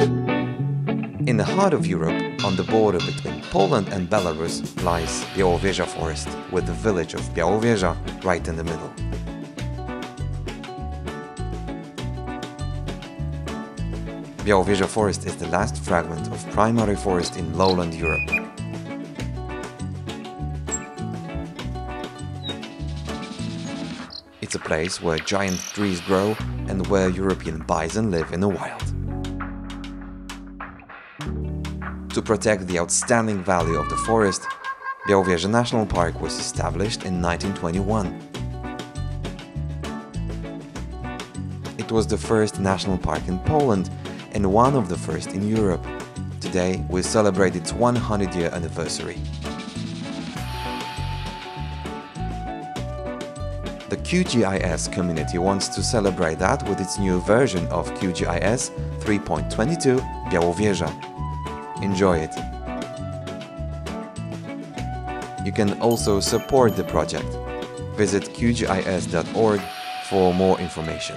In the heart of Europe, on the border between Poland and Belarus, lies Białowieża Forest, with the village of Białowieża right in the middle. Białowieża Forest is the last fragment of primary forest in lowland Europe. It's a place where giant trees grow and where European bison live in the wild. To protect the outstanding value of the forest, Białowieża National Park was established in 1921. It was the first national park in Poland and one of the first in Europe. Today, we celebrate its 100 year anniversary. The QGIS community wants to celebrate that with its new version of QGIS 3.22 Białowieża. Enjoy it! You can also support the project. Visit qgis.org for more information.